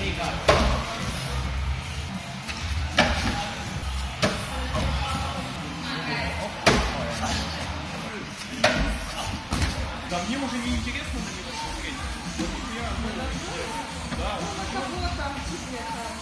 Да мне уже не интересно на него смотреть. Вот ну, да, а Кого там тебе там?